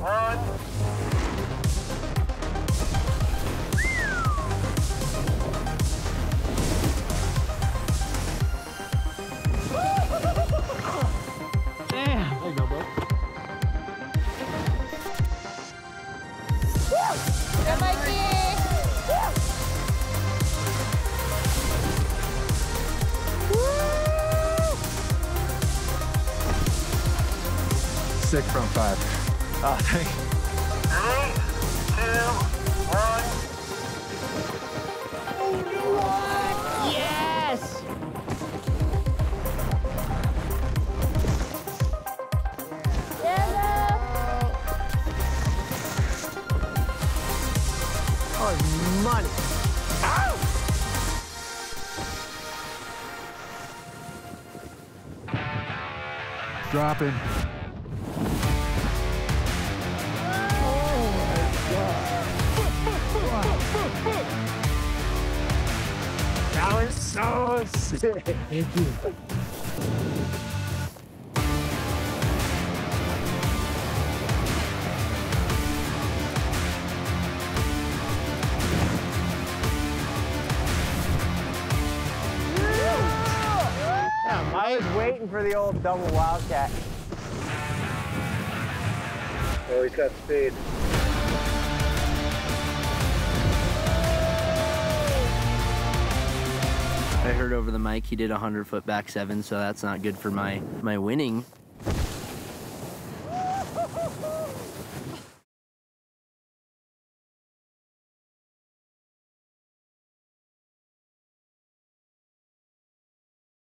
one. Damn. Sick front five. Oh, thank Three, two, one. Yes. Oh, money. Dropping. Was so sick. I was waiting for the old double wildcat. Oh, he's got speed. I heard over the mic he did a 100 foot back seven, so that's not good for my, my winning